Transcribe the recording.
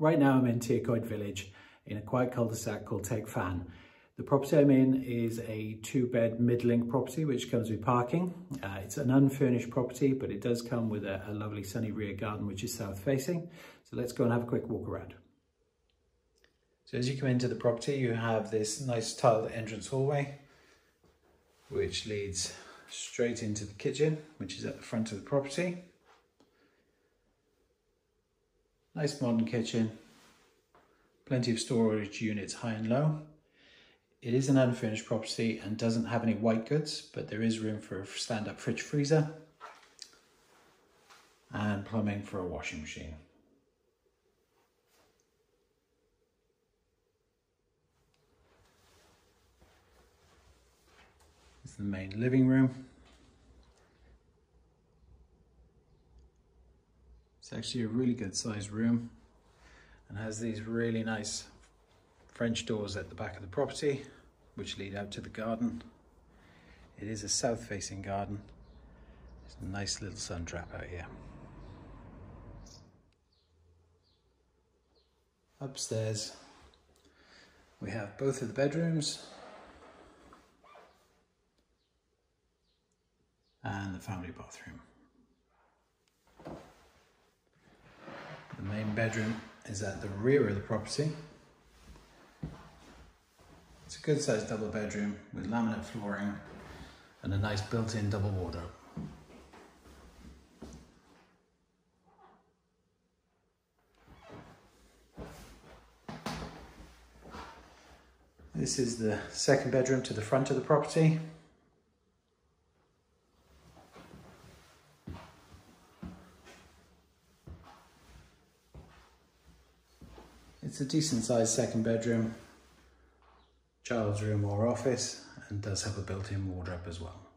Right now I'm in Tircoed Village in a quiet cul-de-sac called Tegfan. The property I'm in is a two-bed mid-link property which comes with parking. Uh, it's an unfurnished property but it does come with a, a lovely sunny rear garden which is south-facing. So let's go and have a quick walk around. So as you come into the property you have this nice tiled entrance hallway which leads straight into the kitchen which is at the front of the property. Nice modern kitchen, plenty of storage units high and low. It is an unfinished property and doesn't have any white goods, but there is room for a stand-up fridge freezer and plumbing for a washing machine. This is the main living room. It's actually a really good sized room and has these really nice French doors at the back of the property which lead out to the garden. It is a south facing garden. There's a nice little sun trap out here. Upstairs we have both of the bedrooms and the family bathroom. Main bedroom is at the rear of the property. It's a good sized double bedroom with laminate flooring and a nice built-in double wardrobe. This is the second bedroom to the front of the property. It's a decent sized second bedroom, child's room or office, and does have a built-in wardrobe as well.